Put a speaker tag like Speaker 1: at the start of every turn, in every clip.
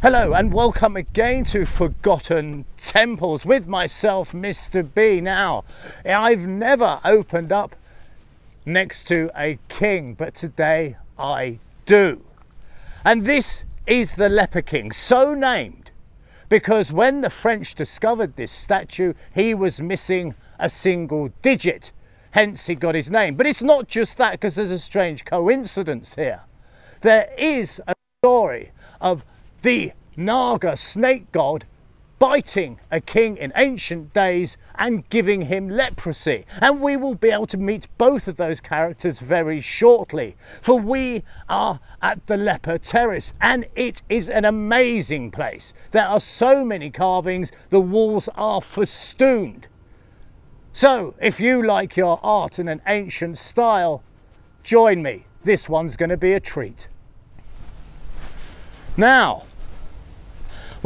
Speaker 1: Hello and welcome again to Forgotten Temples with myself, Mr. B. Now, I've never opened up next to a king, but today I do. And this is the Leper King, so named because when the French discovered this statue, he was missing a single digit. Hence, he got his name. But it's not just that, because there's a strange coincidence here. There is a story of the Naga snake god biting a king in ancient days and giving him leprosy. And we will be able to meet both of those characters very shortly. For we are at the Leper Terrace and it is an amazing place. There are so many carvings, the walls are festooned. So if you like your art in an ancient style, join me. This one's going to be a treat. Now,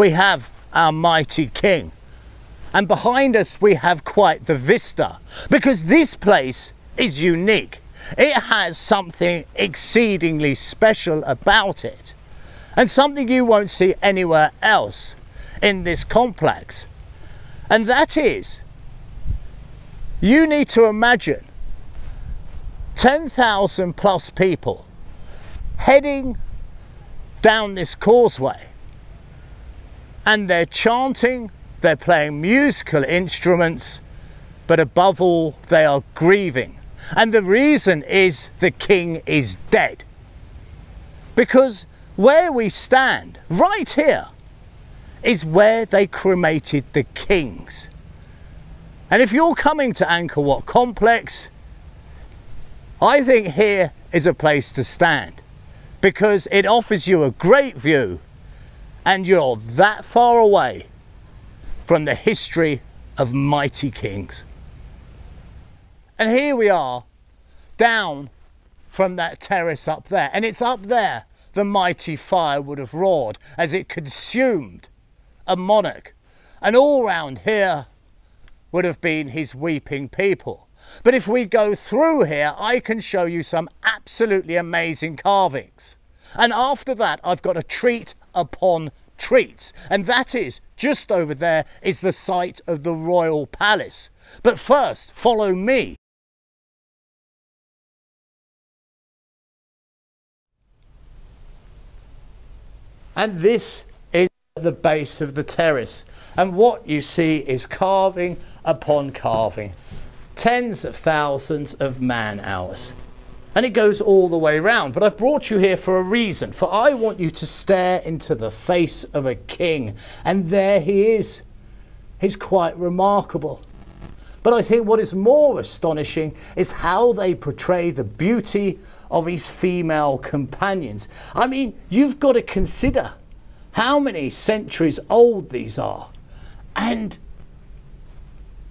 Speaker 1: we have our mighty king. And behind us, we have quite the vista because this place is unique. It has something exceedingly special about it and something you won't see anywhere else in this complex. And that is, you need to imagine 10,000 plus people heading down this causeway and they're chanting, they're playing musical instruments, but above all, they are grieving. And the reason is the king is dead. Because where we stand, right here, is where they cremated the kings. And if you're coming to Angkor Wat Complex, I think here is a place to stand because it offers you a great view and you're that far away from the history of mighty kings. And here we are down from that terrace up there, and it's up there the mighty fire would have roared as it consumed a monarch. And all round here would have been his weeping people. But if we go through here, I can show you some absolutely amazing carvings. And after that, I've got a treat upon treats. And that is, just over there, is the site of the Royal Palace. But first, follow me. And this is the base of the terrace. And what you see is carving upon carving. Tens of thousands of man hours and it goes all the way around. But I've brought you here for a reason, for I want you to stare into the face of a king, and there he is. He's quite remarkable. But I think what is more astonishing is how they portray the beauty of his female companions. I mean, you've got to consider how many centuries old these are. And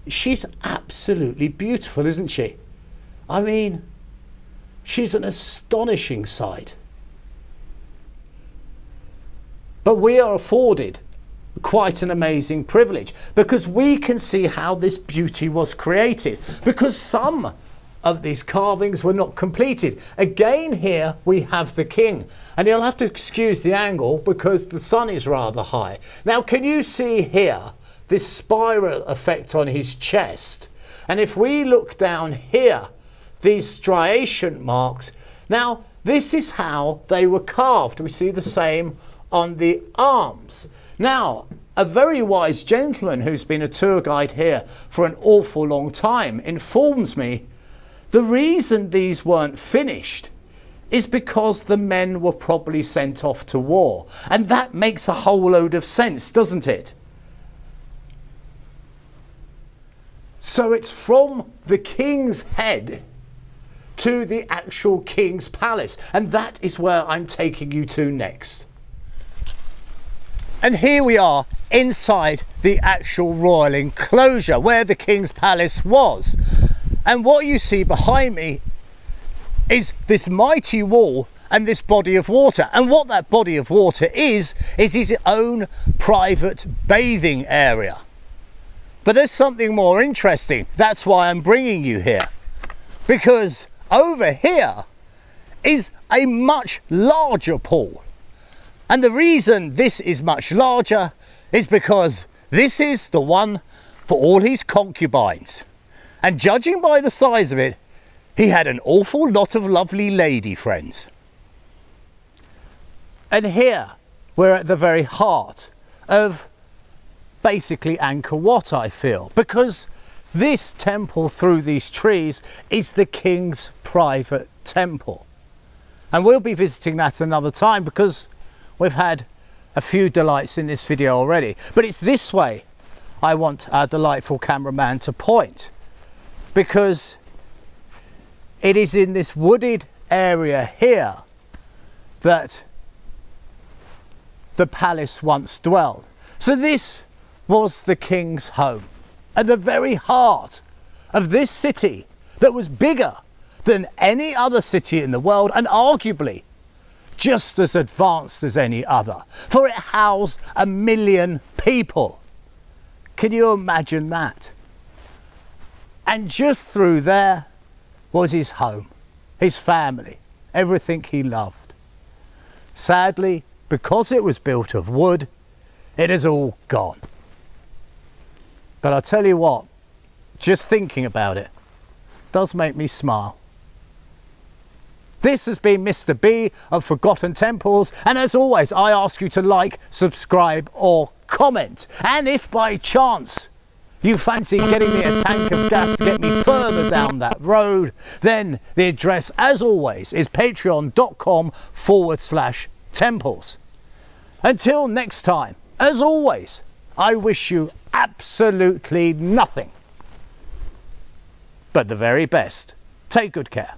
Speaker 1: she's absolutely beautiful, isn't she? I mean, She's an astonishing sight. But we are afforded quite an amazing privilege because we can see how this beauty was created because some of these carvings were not completed. Again here we have the king and you'll have to excuse the angle because the sun is rather high. Now can you see here this spiral effect on his chest and if we look down here these striation marks. Now, this is how they were carved. We see the same on the arms. Now, a very wise gentleman who's been a tour guide here for an awful long time informs me the reason these weren't finished is because the men were probably sent off to war. And that makes a whole load of sense, doesn't it? So it's from the king's head to the actual king's palace. And that is where I'm taking you to next. And here we are inside the actual royal enclosure where the king's palace was. And what you see behind me is this mighty wall and this body of water. And what that body of water is, is his own private bathing area. But there's something more interesting. That's why I'm bringing you here. Because over here is a much larger pool. And the reason this is much larger is because this is the one for all his concubines. And judging by the size of it, he had an awful lot of lovely lady friends. And here we're at the very heart of basically Angkor Wat, I feel, because this temple through these trees is the king's private temple. And we'll be visiting that another time because we've had a few delights in this video already. But it's this way I want our delightful cameraman to point because it is in this wooded area here that the palace once dwelled. So this was the king's home at the very heart of this city that was bigger than any other city in the world and arguably just as advanced as any other, for it housed a million people. Can you imagine that? And just through there was his home, his family, everything he loved. Sadly, because it was built of wood, it is all gone. But I'll tell you what, just thinking about it does make me smile. This has been Mr. B of Forgotten Temples, and as always, I ask you to like, subscribe, or comment. And if by chance you fancy getting me a tank of gas to get me further down that road, then the address, as always, is patreon.com forward slash temples. Until next time, as always, I wish you absolutely nothing but the very best. Take good care.